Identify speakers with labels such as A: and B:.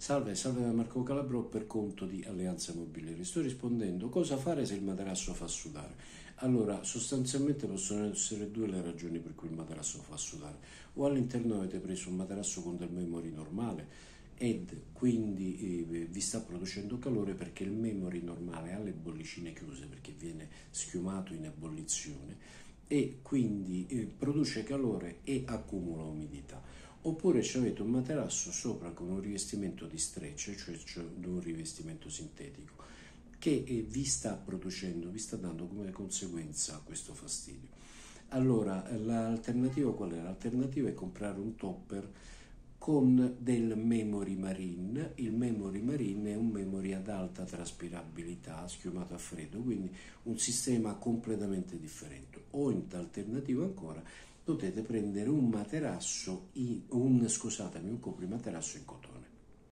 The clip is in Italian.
A: Salve, salve da Marco Calabro per conto di Alleanza Immobiliare. Sto rispondendo cosa fare se il materasso fa sudare. Allora, sostanzialmente possono essere due le ragioni per cui il materasso fa sudare. O all'interno avete preso un materasso con del memory normale ed quindi eh, vi sta producendo calore perché il memory normale ha le bollicine chiuse perché viene schiumato in ebollizione e quindi eh, produce calore e accumula umidità oppure avete un materasso sopra con un rivestimento di stretch, cioè, cioè un rivestimento sintetico, che eh, vi sta producendo, vi sta dando come conseguenza questo fastidio. Allora, l'alternativa qual è? L'alternativa è comprare un topper con del memory marine. Il memory marine è un memory ad alta traspirabilità, schiumato a freddo, quindi un sistema completamente differente. O in alternativa ancora potete prendere un materasso, in, un, scusatemi, un coprimaterasso in cotone.